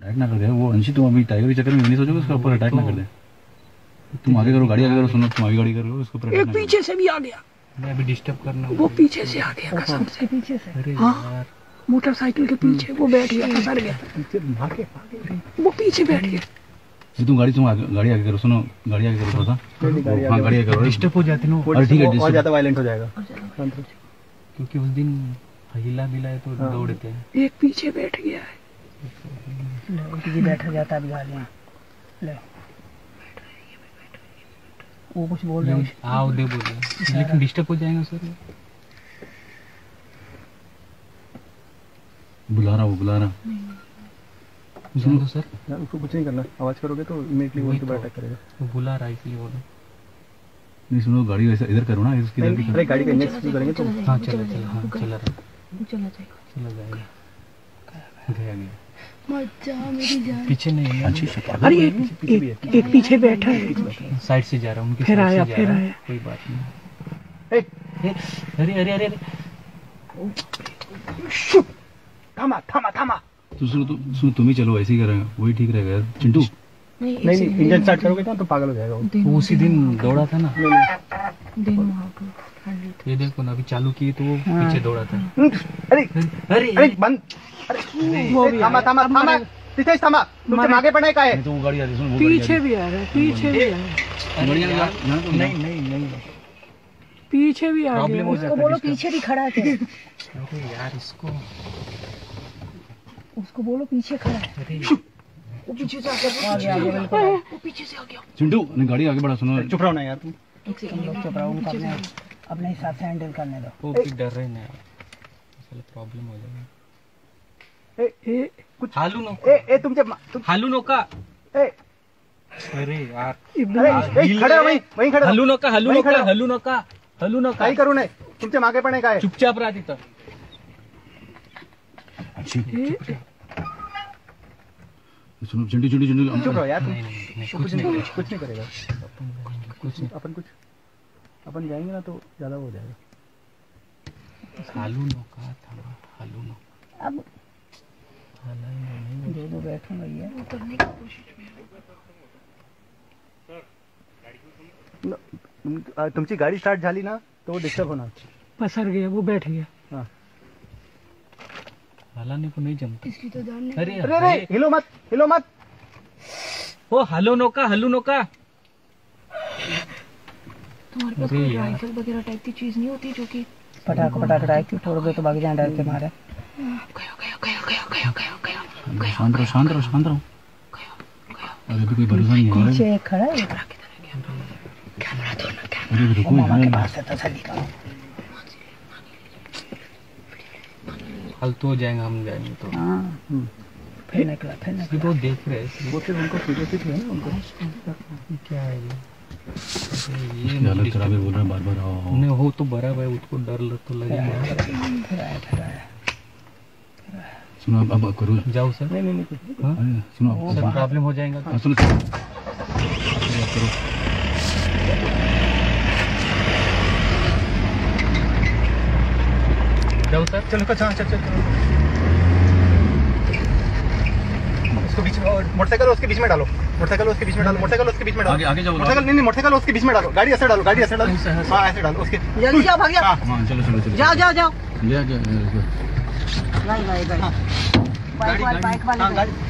Attack ना कर दे। वो अंशी तुम अभी टाइगर के चक्कर में नहीं सोचोगे उसके ऊपर अटैक ना कर दे? तुम आगे करो गाड़ी आगे करो सुनो तुम आगे गाड़ी करो उसके ऊपर अटैक पीछे से भी आ गया। मैं अभी डिस्टर्ब करना वो पीछे से आ गया कसम से। पीछे से। अरे हाँ। यार मोटरसाइकिल के पीछे वो बैठ गया गया। भागे वो पीछे बैठ गया। ये तुम गाड़ी तुम गाड़ी आगे करो सुनो गाड़ी आगे करो थोड़ा सा। हाँ गाड़ी आगे करो। डिस्टर्ब हो जाते ना अरे ठीक है और ज़्यादा वायलेंट हो जाएगा। क्योंकि उस दिन हिला मिला है तो दौड़ते हैं। एक पीछे बैठ गया है। जी बैठा जाता है गाड़ियाँ ले वो कुछ बोल रहे हैं आओ दे बोल रहे हैं लेकिन डिस्टर्ब हो जाएगा सर बुला रहा वो बुला रहा सुन दो सर उसको कुछ नहीं करना आवाज़ करोगे तो इमीडिएटली वो वही तो। अटैक करेगा वो बुला रहा है इसलिए बोलो नहीं सुनो गाड़ी वैसे इधर करो ना इसकी इधर की अरे गाड़ी का इंजन शुरू करेंगे तो हाँ चलो चलो हाँ चला रहा चला जाएगा चला जाएगा गया गया पीछे नहीं है। अच्छी अरे एक एक, एक पीछे बैठा है। साइड से जा रहा हूँ फिर आया, फिर आया। कोई बात नहीं। अरे अरे अरे अरे। थामा थामा थामा। तो सुनो तुम सुनो तुम ही चलो ऐसे ही करेंगे वही ठीक रहेगा यार। चिंटू। नहीं नहीं नहीं इंजन स्टार्ट करोगे तो पागल हो जाएगा वो। उसी दिन दौड़ा था ना। ये देखो ना अभी चालू किए तो वो पीछे दौड़ा था। अरे अरे अरे बंद। थामा है। तो गाड़ी सुनो पीछे भी आ रहा है पीछे भी आ रहा है। तो नहीं नहीं नहीं। पीछे भी आ गया हो। है बोलो पीछे भी खड़ा है अरे यार इसको उसको बोलो पीछे खड़ा है। वो पीछे से आगे आगे बिल्कुल। वो पीछे से आ गया चिंटू नहीं गाड़ी आगे बढ़ा सुनो। चुप रहो ना यार तुम। एक सेकंड लोग चुप रहो उनको अपने अपने हिसाब से हैंडल करने दो। वो भी डर रहे ना यार। चलो प्रॉब्लम हो जाएगा। ए, हालू नो ए ए तुमसे तुम हालू नो ए। अरे यार। खड़े वहीं वहीं खड़े। हलू नका हलू नका हलू नका हलू नका। काही करू नये. तुमचे मागे पण काय चुपचाप राहा तिथं. अच्छी सुनो चिंटू चिंटू चिंटू चुप रहो यार नहीं नहीं नहीं कुछ नहीं. कुछ नहीं करेगा. कुछ नहीं. अपन कुछ अपन जाएँगे ना तो ज़्यादा हो जाएगा. हालू नो का था हालू नो अब दो दो बैठूँगा ये। करने की कोशिश में न- तुम- अ, तुमची गाडी स्टार्ट झाली ना तो डिस्टर्ब होणार. पसर गया वो बैठ गया। हालाने को नहीं जमता। इसकी तो जान नहीं अरे अरे अरे। हिलो मत हिलो मत. ओ हलो नो का हलू नो तुम्हारे पास कोई राइफल वगैरह टाइप की चीज़ नहीं होती जो कि पटाख पटाख डाल के छोड़ दो तो भाग जाए डर के मारे। गया गया शांत रहो शांत रहो शांत रहो गया गया अरे अभी कोई भरोसा नहीं है पीछे एक खड़ा है कैमरा है दो ना कैमरा अरे रुको मामा के पास से तसल्ली करो फालतू हो जाएगा हम जाएँगे तो हाँ फिर निकला फिर निकला तो देख रहे हैं वो फिर उनको सीरियसली है ना उनको क्या है ये ये ये हालत बोल रहा बार बार आओ। नहीं हो तो बराबर है उसको डर लग तो लगेगा फिर आया फिर आया सुनो अब अब करो। जाओ सर। नहीं नहीं नहीं कुछ हाँ सुनो सर प्रॉब्लम हो जाएगा। हाँ, सुनो करो जाओ सर। चलो चलो चल चल चलो। उसको बीच में और मोटरसाइकिल उसके बीच में डालो। मोटरसाइकिल उसके बीच में डालो। मोटरसाइकिल उसके बीच में डालो। आगे आगे जाओ मोटरसाइकिल नहीं नहीं मोटरसाइकिल उसके बीच में डालो। गाड़ी ऐसे डालो गाड़ी ऐसे डालो। हाँ ऐसे डालो उसके। जल्दी जाओ भाग जाओ हाँ चलो चलो चलो। जाओ जाओ जाओ। ले गया जाओ नहीं भाई गाड़ी बाइक वाले बाइक वाले। हाँ गाड़ी।